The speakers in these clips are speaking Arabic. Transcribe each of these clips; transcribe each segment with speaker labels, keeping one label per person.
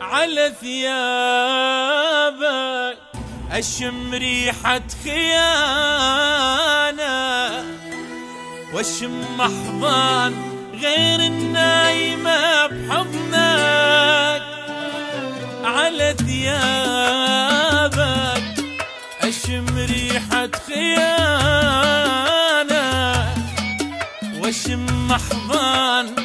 Speaker 1: على ثيابك أشم ريحة خيانة واشم أحضان غير النايمة بحضنك. على ثيابك أشم ريحة خيانة. واشم أحضان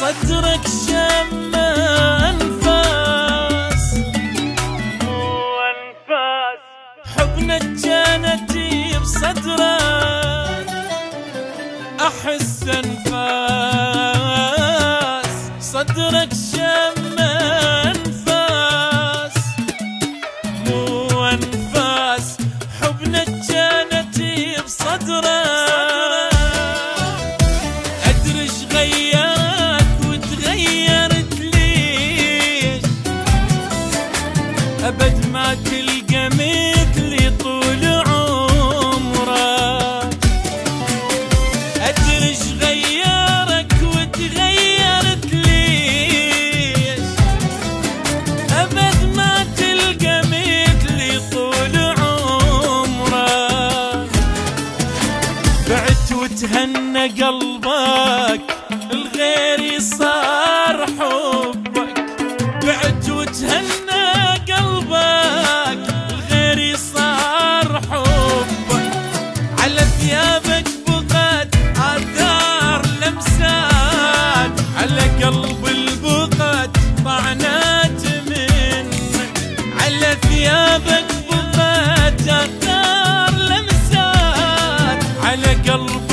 Speaker 1: صدرك شم أنفاس. مو انفاس حبنا جانتي بصدرك أحس أنفاس. صدرك شم أنفاس. مو أنفاس. حبنا ما تلقى مثلي طول عمرك إيش غيرك وتغيرت ليش. أبد ما تلقى مثلي طول عمرك. بعت وتهنى قلبك الغيري صار حبك. بعت وتهنى بقت